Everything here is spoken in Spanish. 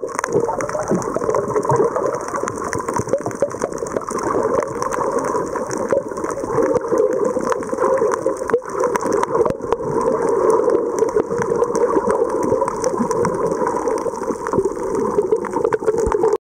Gracias.